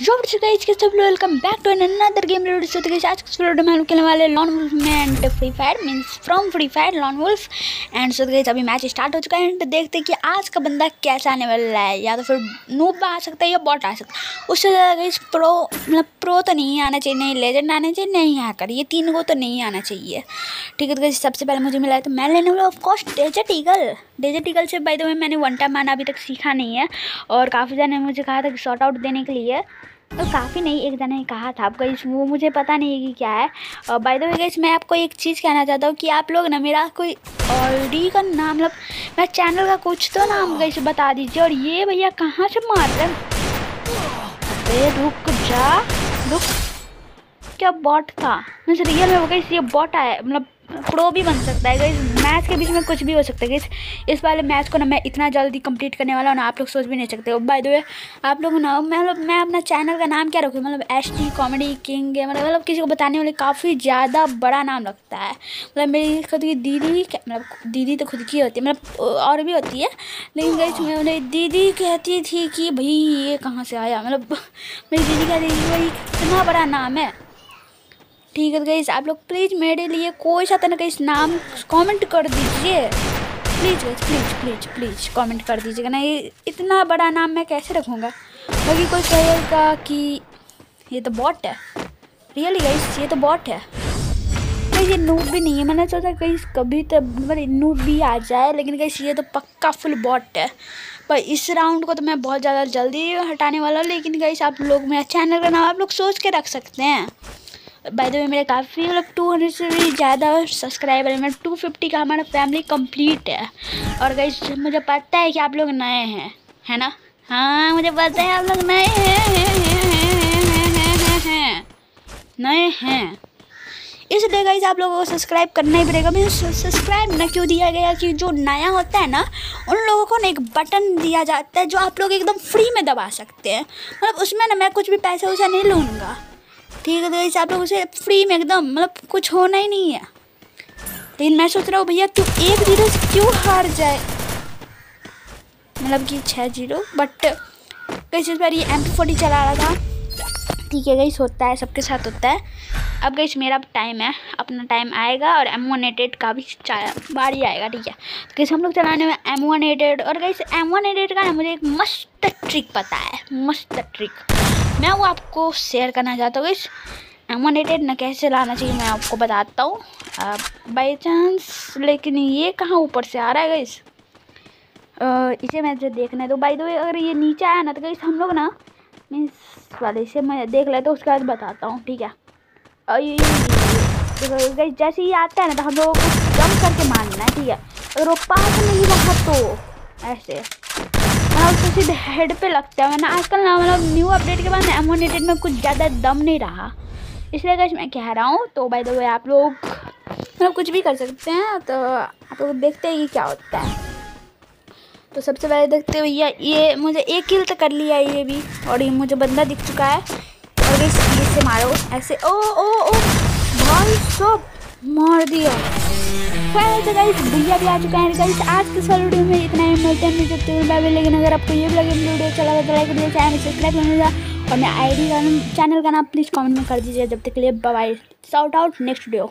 जो के सब welcome back to another game आज के में हम खेलने वाले लॉन वुल्फ में and Free Fire means from Free Fire Lone Wolf and so guys अभी मैच स्टार्ट हो चुका है एंड देखते हैं कि आज का बंदा कैसा आने वाला है। या तो फिर नूब आ सकता है या बॉट आ सकता है। उससे ज़्यादा गाइस प्रो मतलब प्रो तो नहीं आना चाहिए, नहीं लेजेंड आना चाहिए, नहीं हैकर ये तीन को तो नहीं आना चाहिए। ठीक है तो सबसे पहले मुझे मिला है तो मैं लेने वाला of course Desert Eagle Desert Eagle से द वे मैंने वन टाइम आना अभी तक सीखा नहीं है। और काफ़ी ने मुझे कहा था कि शॉर्ट आउट देने के लिए। तो काफ़ी नहीं, एक जने कहा था आपका इस वो मुझे पता नहीं कि क्या है। और बाय द वे गाइस मैं आपको एक चीज़ कहना चाहता हूँ कि आप लोग ना मेरा कोई ऑलरेडी का नाम मतलब मैं चैनल का कुछ तो नाम गाइस बता दीजिए, और ये भैया कहाँ से मार रहे अरे रुक जा, रुक। क्या बॉट था? मीन्स रियल में वो गाइस ये बॉट आया मतलब प्रो भी बन सकता है गाइस मैच के बीच में कुछ भी हो सकता है गाइस इस वाले मैच को ना मैं इतना जल्दी कंप्लीट करने वाला हूँ ना आप लोग सोच भी नहीं सकते बाय द वे आप लोग ना मतलब मैं अपना चैनल का नाम क्या रखूँ? मतलब एस टी कॉमेडी किंग मतलब मतलब किसी को बताने वाले काफ़ी ज़्यादा बड़ा नाम लगता है. मतलब मेरी खुद की दीदी मतलब दीदी तो खुद की होती है मतलब और भी होती है. लेकिन गाइस मैं उन्हें दीदी कहती थी कि, भाई, ये कहाँ से आया? मतलब मेरी दीदी कहती थी भाई, इतना बड़ा नाम है. ठीक है गई आप लोग प्लीज़ मेरे लिए कोई सा ना कहीं नाम कमेंट कर दीजिए। प्लीज़ गई प्लीज़ प्लीज़ प्लीज़ कमेंट कर दीजिएगा। ना, ये इतना बड़ा नाम मैं कैसे रखूँगा? बाकी कोई कहेगा कि ये तो बॉट है। रियली गाइस ये तो बॉट है। नहीं ये नूब भी नहीं है। मैंने सोचा कहीं कभी तो मतलब नूब भी आ जाए, लेकिन कहीं ये तो पक्का फुल बॉट है। पर इस राउंड को तो मैं बहुत ज़्यादा जल्दी हटाने वाला हूँ, लेकिन गाइस आप लोग मेरा चैनल का नाम आप लोग सोच के रख सकते हैं। बाय द वे मेरे काफ़ी मतलब टू हंड्रेड से भी ज़्यादा सब्सक्राइबर है। मतलब टू फिफ्टी का हमारा फैमिली कंप्लीट है। और गई मुझे पता है कि आप लोग नए हैं, है ना? हाँ मुझे पता है आप लोग नए हैं नए हैं। इसलिए गाइज़ आप लोगों को सब्सक्राइब करना ही पड़ेगा। मैं सब्सक्राइब ना क्यों दिया गया कि जो नया होता है ना, उन लोगों को ना एक बटन दिया जाता है जो आप लोग एकदम फ्री में दबा सकते हैं। मतलब उसमें ना मैं कुछ भी पैसा वैसा नहीं लूँगा। ठीक है गाइस आप लोग उसे फ्री में एकदम मतलब कुछ होना ही नहीं है। लेकिन मैं सोच रहा हूँ, भैया, तू एक ज़ीरो से क्यों हार जाए? मतलब कि छः ज़ीरो बट गई इस बार ये एम पी फोर्टी चला रहा था। ठीक है गई होता है, सबके साथ होता है। अब गई मेरा टाइम है, अपना टाइम आएगा और एम वन एट एट का भी बारी आएगा, ठीक है। तो कैसे हम लोग चलाने में एम वन एट एट और गई एम वन एट एट का ना मुझे एक मस्त ट्रिक पता है, मस्त ट्रिक मैं वो आपको शेयर करना चाहता हूँ इस एमोनेटेड ना कैसे लाना चाहिए मैं आपको बताता हूँ. बाई चांस लेकिन ये कहाँ ऊपर से आ रहा है इस इसे मैं देखना है तो बाई दो अगर ये नीचे आया ना तो गई हम लोग ना मीन्स वाले से मैं देख लेता हूँ, उसके बाद बताता हूँ, ठीक है? और ये गई जैसे ये आता है ना तो हम लोगों को कम करके मारना है, ठीक है? अगर वो पास नहीं रहा तो ऐसे। हाँ उसको सीधे हेड पे लगता है, वरना आजकल ना मतलब न्यू अपडेट के बाद ना एमोनेटेड में कुछ ज़्यादा दम नहीं रहा। इसलिए कैसे मैं कह रहा हूँ तो बाय द वे आप लोग मतलब कुछ भी कर सकते हैं तो आप लोग देखते हैं कि क्या होता है। तो सबसे पहले देखते हैं भैया, ये मुझे एक किल तो कर लिया ये भी, और ये मुझे बंदा दिख चुका है। और इस से मारो, ऐसे ओ ओ ओ, भाई सब मार दिया। फाइनल तो गाइस भैया भी आ चुका है। गाइस आज के इस वीडियो में इतना ही मिलते हैं। मुझे तो बाय लेकिन अगर आपको ये भी लगे वीडियो अच्छा लगा तो लाइक करिए चैनल सब्सक्राइब करना और मैं आईडी का चैनल का नाम प्लीज़ कमेंट में कर दीजिए जब तक के लिए bye shout out next video